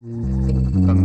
Tentang